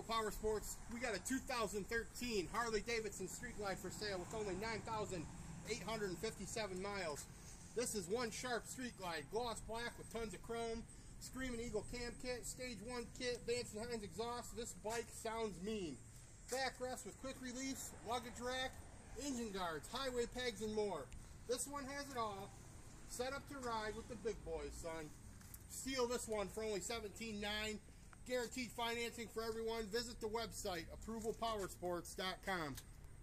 Power Sports. We got a 2013 Harley Davidson Street Glide for sale with only 9,857 miles. This is one sharp Street Glide, gloss black with tons of chrome, Screaming Eagle cam kit, stage one kit, Vance and Hines exhaust. This bike sounds mean. Backrest with quick release, luggage rack, engine guards, highway pegs, and more. This one has it all. Set up to ride with the big boys, son. Steal this one for only $17.9. Guaranteed financing for everyone. Visit the website, approvalpowersports.com.